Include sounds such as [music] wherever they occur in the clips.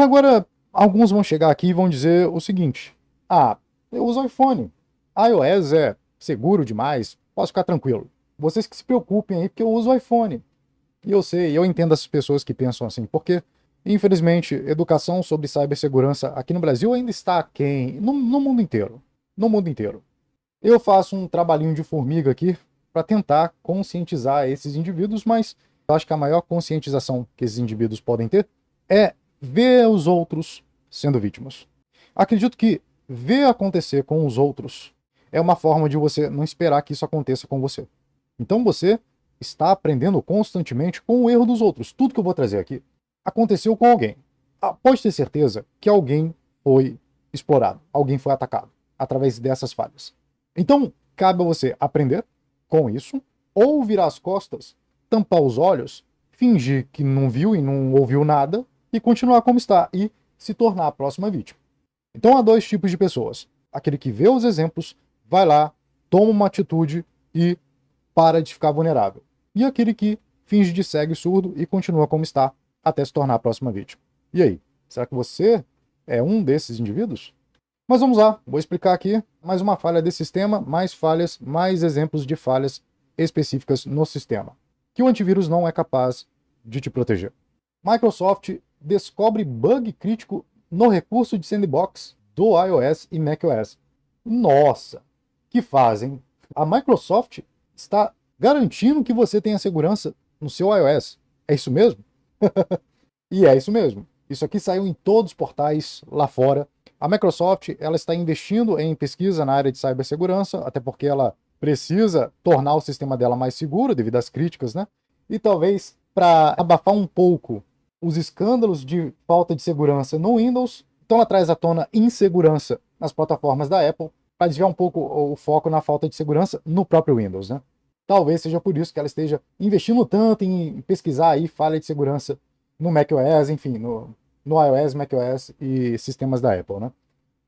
Agora, alguns vão chegar aqui e vão dizer o seguinte: ah, eu uso iPhone, iOS é seguro demais, posso ficar tranquilo. Vocês que se preocupem aí, porque eu uso iPhone. E eu sei, eu entendo essas pessoas que pensam assim, porque, infelizmente, educação sobre cibersegurança aqui no Brasil ainda está aquém, no, no mundo inteiro. No mundo inteiro. Eu faço um trabalhinho de formiga aqui para tentar conscientizar esses indivíduos, mas eu acho que a maior conscientização que esses indivíduos podem ter é ver os outros sendo vítimas. Acredito que ver acontecer com os outros é uma forma de você não esperar que isso aconteça com você. Então você está aprendendo constantemente com o erro dos outros. Tudo que eu vou trazer aqui aconteceu com alguém. Ah, pode ter certeza que alguém foi explorado, alguém foi atacado através dessas falhas. Então, cabe a você aprender com isso, ou virar as costas, tampar os olhos, fingir que não viu e não ouviu nada e continuar como está e se tornar a próxima vítima. Então há dois tipos de pessoas: aquele que vê os exemplos, vai lá, toma uma atitude e para de ficar vulnerável, e aquele que finge de cego e surdo e continua como está até se tornar a próxima vítima. E aí, será que você é um desses indivíduos? Mas vamos lá, vou explicar aqui mais uma falha desse sistema, mais falhas, mais exemplos de falhas específicas no sistema, que o antivírus não é capaz de te proteger. Microsoft descobre bug crítico no recurso de sandbox do iOS e macOS. Nossa, que fazem? A Microsoft está garantindo que você tenha segurança no seu iOS. É isso mesmo? [laughs] e é isso mesmo. Isso aqui saiu em todos os portais lá fora. A Microsoft ela está investindo em pesquisa na área de cibersegurança, até porque ela precisa tornar o sistema dela mais seguro devido às críticas, né? E talvez para abafar um pouco os escândalos de falta de segurança no Windows, ela traz à tona insegurança nas plataformas da Apple para desviar um pouco o foco na falta de segurança no próprio Windows, né? Talvez seja por isso que ela esteja investindo tanto em pesquisar aí falha de segurança no macOS, enfim, no, no iOS, macOS e sistemas da Apple, né?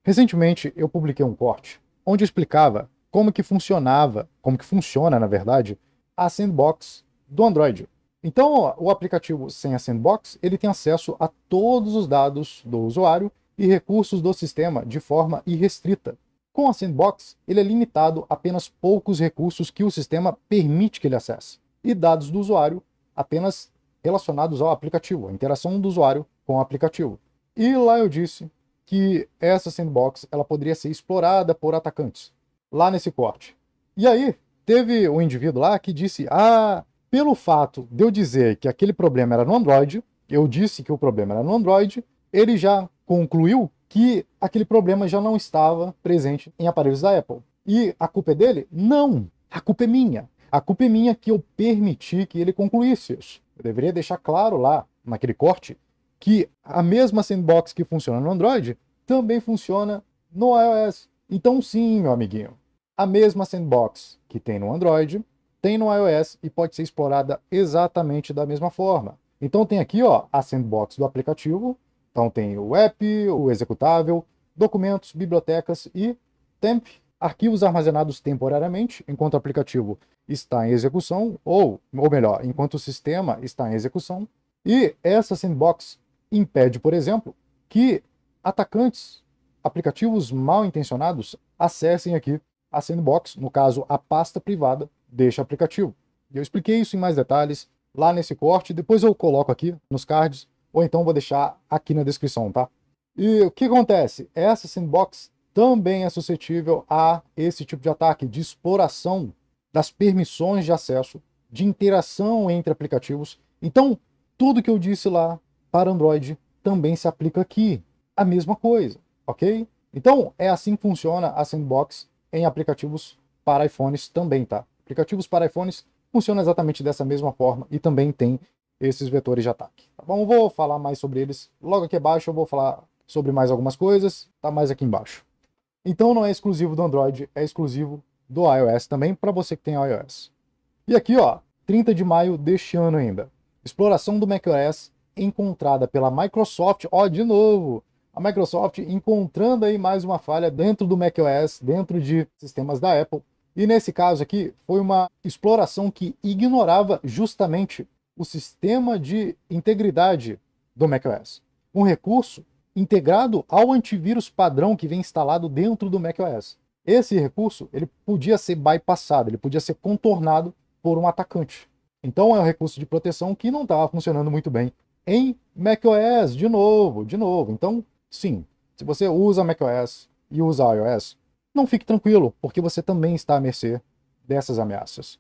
Recentemente eu publiquei um corte onde explicava como que funcionava, como que funciona, na verdade, a sandbox do Android. Então, o aplicativo sem a sandbox, ele tem acesso a todos os dados do usuário e recursos do sistema de forma irrestrita. Com a sandbox, ele é limitado a apenas poucos recursos que o sistema permite que ele acesse, e dados do usuário apenas relacionados ao aplicativo, a interação do usuário com o aplicativo. E lá eu disse que essa sandbox ela poderia ser explorada por atacantes, lá nesse corte. E aí, teve um indivíduo lá que disse: Ah, pelo fato de eu dizer que aquele problema era no Android, eu disse que o problema era no Android, ele já concluiu que aquele problema já não estava presente em aparelhos da Apple. E a culpa é dele? Não, a culpa é minha. A culpa é minha que eu permiti que ele concluísse isso. Eu deveria deixar claro lá, naquele corte, que a mesma sandbox que funciona no Android também funciona no iOS. Então, sim, meu amiguinho, a mesma sandbox que tem no Android tem no iOS e pode ser explorada exatamente da mesma forma. Então tem aqui ó, a sandbox do aplicativo, então tem o app, o executável, documentos, bibliotecas e temp, arquivos armazenados temporariamente enquanto o aplicativo está em execução, ou, ou melhor, enquanto o sistema está em execução. E essa sandbox impede, por exemplo, que atacantes, aplicativos mal intencionados, acessem aqui a sandbox, no caso a pasta privada deste aplicativo. Eu expliquei isso em mais detalhes lá nesse corte, depois eu coloco aqui nos cards, ou então vou deixar aqui na descrição, tá? E o que acontece? Essa sandbox também é suscetível a esse tipo de ataque, de exploração das permissões de acesso, de interação entre aplicativos. Então, tudo que eu disse lá para Android também se aplica aqui. A mesma coisa, ok? Então, é assim que funciona a sandbox em aplicativos para iPhones também, tá? Aplicativos para iPhones funcionam exatamente dessa mesma forma e também tem esses vetores de ataque. Tá bom? Vou falar mais sobre eles logo aqui abaixo, eu vou falar sobre mais algumas coisas, tá mais aqui embaixo. Então não é exclusivo do Android, é exclusivo do iOS também, para você que tem iOS. E aqui, ó, 30 de maio deste ano ainda. Exploração do macOS encontrada pela Microsoft, ó, de novo, a Microsoft encontrando aí mais uma falha dentro do macOS, dentro de sistemas da Apple, e nesse caso aqui, foi uma exploração que ignorava justamente o sistema de integridade do macOS. um recurso integrado ao antivírus padrão que vem instalado dentro do macOS. Esse recurso ele podia ser bypassado, ele podia ser contornado por um atacante. Então é um recurso de proteção que não estava funcionando muito bem em macOS, de novo, de novo. Então, sim, se você usa macOS e usa iOS, não fique tranquilo, porque você também está à mercê dessas ameaças.